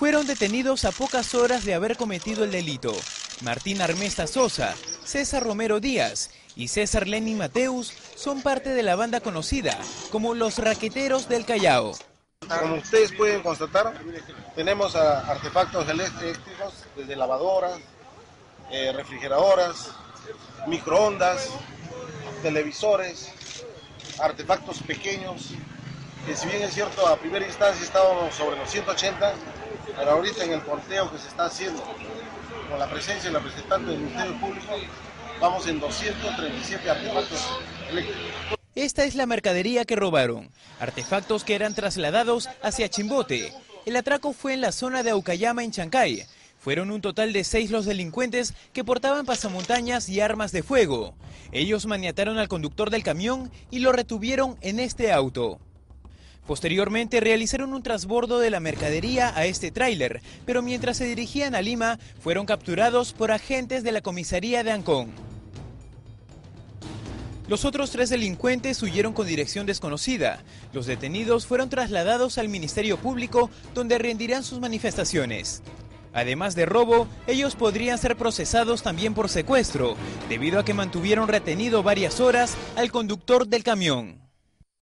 fueron detenidos a pocas horas de haber cometido el delito. Martín Armesta Sosa, César Romero Díaz y César Lenin Mateus son parte de la banda conocida como los raqueteros del Callao. Como ustedes pueden constatar, tenemos artefactos eléctricos desde lavadoras, eh, refrigeradoras, microondas, televisores, artefactos pequeños, que si bien es cierto a primera instancia estábamos sobre los 180, pero ahorita en el conteo que se está haciendo con la presencia del representante del Ministerio Público, vamos en 237 artefactos eléctricos. Esta es la mercadería que robaron, artefactos que eran trasladados hacia Chimbote. El atraco fue en la zona de Aucayama, en Chancay. Fueron un total de seis los delincuentes que portaban pasamontañas y armas de fuego. Ellos maniataron al conductor del camión y lo retuvieron en este auto. Posteriormente realizaron un transbordo de la mercadería a este tráiler, pero mientras se dirigían a Lima fueron capturados por agentes de la comisaría de Ancón. Los otros tres delincuentes huyeron con dirección desconocida. Los detenidos fueron trasladados al Ministerio Público, donde rendirán sus manifestaciones. Además de robo, ellos podrían ser procesados también por secuestro, debido a que mantuvieron retenido varias horas al conductor del camión.